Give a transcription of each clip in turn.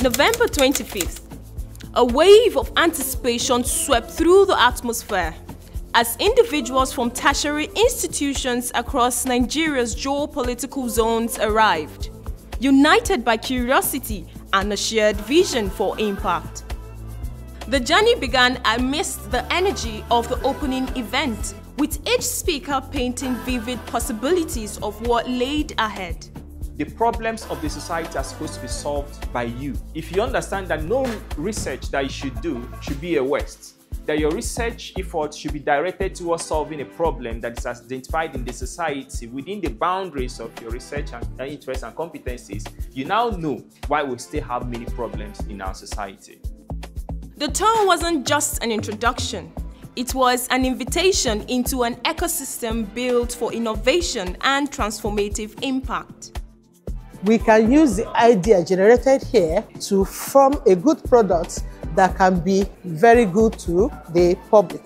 November 25th, a wave of anticipation swept through the atmosphere as individuals from tertiary institutions across Nigeria's geopolitical zones arrived, united by curiosity and a shared vision for impact. The journey began amidst the energy of the opening event, with each speaker painting vivid possibilities of what laid ahead. The problems of the society are supposed to be solved by you. If you understand that no research that you should do should be a waste, that your research efforts should be directed towards solving a problem that is identified in the society within the boundaries of your research and interests and competencies, you now know why we still have many problems in our society. The tour wasn't just an introduction. It was an invitation into an ecosystem built for innovation and transformative impact. We can use the idea generated here to form a good product that can be very good to the public.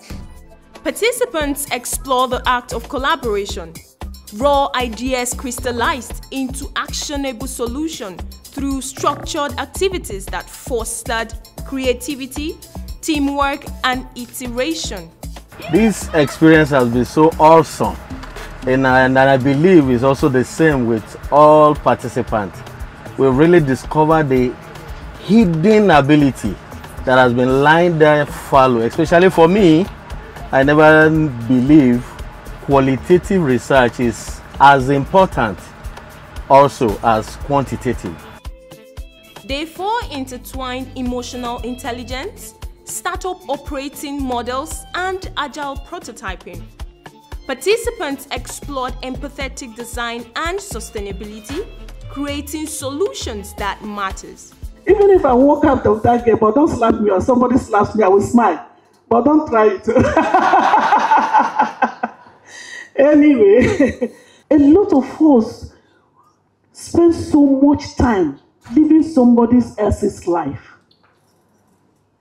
Participants explore the act of collaboration. Raw ideas crystallized into actionable solutions through structured activities that fostered creativity, teamwork, and iteration. This experience has been so awesome, and I, and I believe is also the same with all participants. We really discovered the hidden ability that has been lying there fallow, especially for me. I never believe qualitative research is as important also as quantitative. They four intertwined emotional intelligence, startup operating models, and agile prototyping. Participants explored empathetic design and sustainability, creating solutions that matters. Even if I walk out of that gate, but don't slap me or somebody slaps me, I will smile. But don't try it. anyway, a lot of us spend so much time living somebody else's life.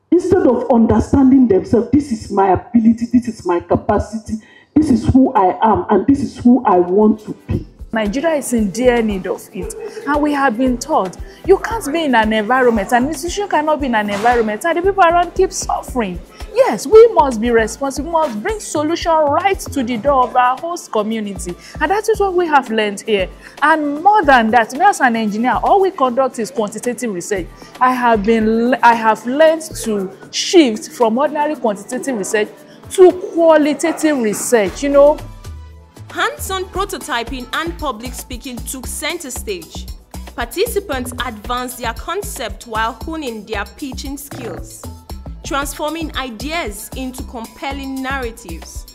Instead of understanding themselves, this is my ability, this is my capacity, this is who I am, and this is who I want to be. Nigeria is in dear need of it. And we have been taught you can't be in an environment, an institution cannot be in an environment, and the people around keep suffering. Yes, we must be responsible, we must bring solution right to the door of our host community. And that is what we have learned here. And more than that, me as an engineer, all we conduct is quantitative research. I have been I have learned to shift from ordinary quantitative research to qualitative research, you know. Hands-on prototyping and public speaking took center stage. Participants advanced their concept while honing their pitching skills, transforming ideas into compelling narratives.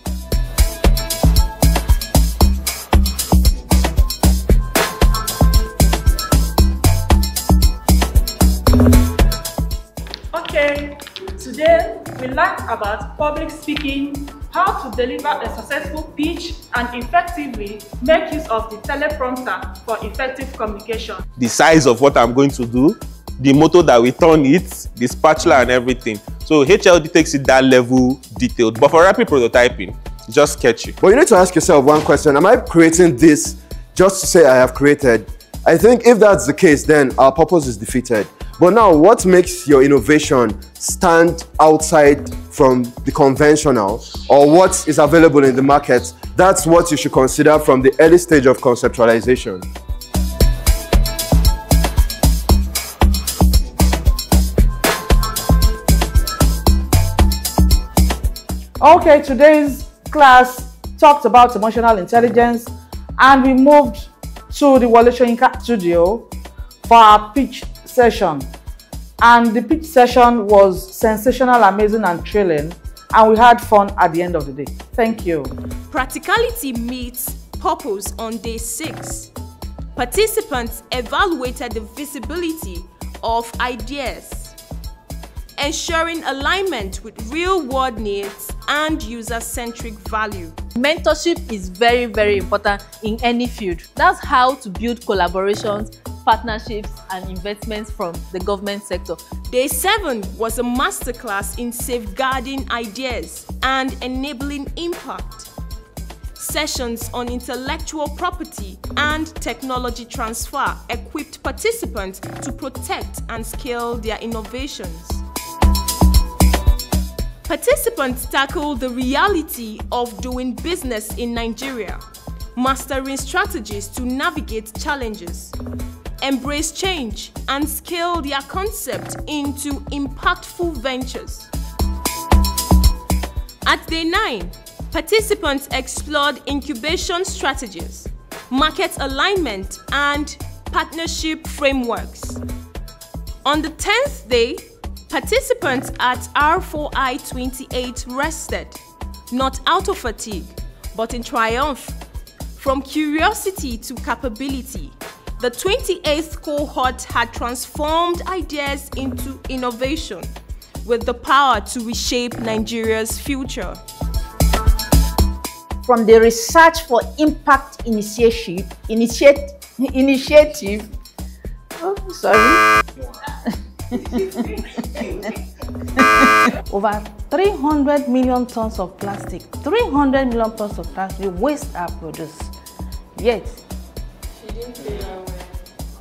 Okay, today we learned about public speaking, how to deliver a successful pitch and effectively make use of the teleprompter for effective communication. The size of what I'm going to do, the motor that we turn it, the spatula and everything. So HLD takes it that level detailed. But for rapid prototyping, just sketchy. But you need to ask yourself one question. Am I creating this just to say I have created? I think if that's the case, then our purpose is defeated. But now, what makes your innovation stand outside from the conventional or what is available in the market? That's what you should consider from the early stage of conceptualization. Okay, today's class talked about emotional intelligence and we moved to the Wale studio for our pitch session. And the pitch session was sensational, amazing, and thrilling. And we had fun at the end of the day. Thank you. Practicality meets purpose on day six. Participants evaluated the visibility of ideas, ensuring alignment with real-world needs and user-centric value. Mentorship is very, very important in any field. That's how to build collaborations, partnerships, and investments from the government sector. Day 7 was a masterclass in safeguarding ideas and enabling impact. Sessions on intellectual property and technology transfer equipped participants to protect and scale their innovations. Participants tackled the reality of doing business in Nigeria, mastering strategies to navigate challenges, embrace change, and scale their concept into impactful ventures. At day 9, participants explored incubation strategies, market alignment, and partnership frameworks. On the 10th day, participants at R4I 28 rested, not out of fatigue, but in triumph. From curiosity to capability, the 28th cohort had transformed ideas into innovation with the power to reshape Nigeria's future. From the Research for Impact Initiative, initiate, initiative oh, sorry. Over 300 million tons of plastic, 300 million tons of plastic waste are produced. Yet,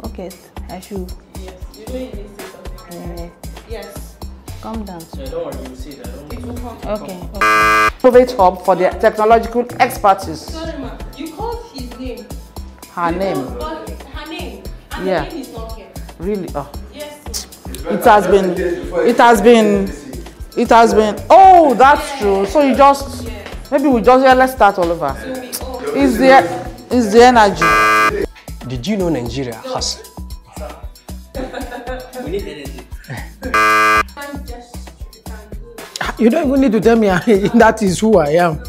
okay, I should Yes, you know you didn't say something. uh, Yes, calm down. Yeah, don't worry, you see that. it will come. Okay, okay. Innov8 Hub for their technological expertise. Sorry, ma. You called his name. Her You name, called- called her name. And Yeah. the name is not here. really. Oh. Yes. It has been, it has been, it has been. Oh, that's true. So you just, maybe we just yeah, let's start all over. Is the, is the energy? Did you know Nigeria has We need energy. You don't even need to tell me that is who I am.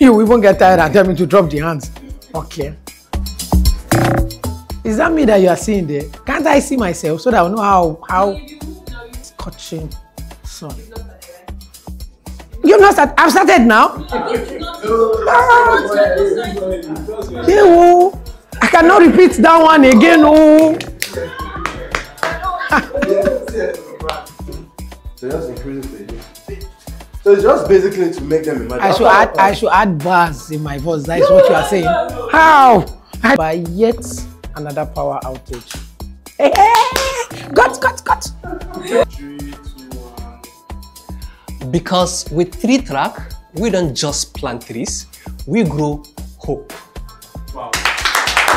You even get tired and tell me to drop the hands. Okay. Is that me that you are seeing there? Can't I see myself so that I know how how scotching sun? You've not started. I've started now. Ewo. I cannot repeat that one again. Oh. So just increase it for. So it's just basically to make them imagine. I should add I should add bars in my voice. That is what you are saying. How? By yet another power outage. Hey, hey, cut, cut, cut. because with TreeTrack, we don't just plant trees, we grow hope.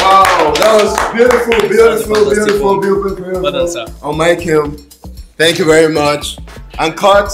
Wow, that was beautiful, beautiful, beautiful, beautiful, beautiful. Well done, sir. On Mike Hill. Thank you very much. And cut.